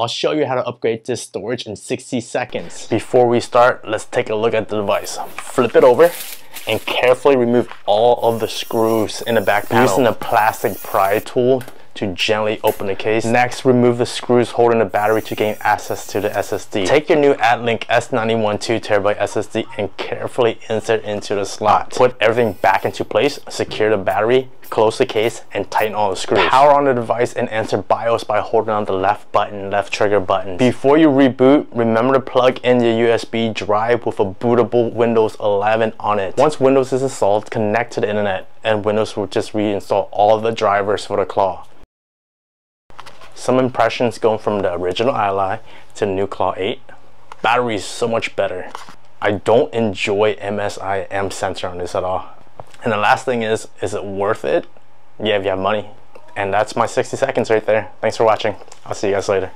I'll show you how to upgrade this storage in 60 seconds. Before we start, let's take a look at the device. Flip it over and carefully remove all of the screws in the back panel. Using a plastic pry tool to gently open the case. Next, remove the screws holding the battery to gain access to the SSD. Take your new Addlink S91 2TB SSD and carefully insert into the slot. Put everything back into place, secure the battery, close the case, and tighten all the screws. Power on the device and enter BIOS by holding on the left button, left trigger button. Before you reboot, remember to plug in your USB drive with a bootable Windows 11 on it. Once Windows is installed, connect to the internet and Windows will just reinstall all the drivers for the claw some impressions going from the original Ally to the new Claw 8. Battery is so much better. I don't enjoy MSI M sensor on this at all. And the last thing is, is it worth it? Yeah, if you have money. And that's my 60 seconds right there. Thanks for watching. I'll see you guys later.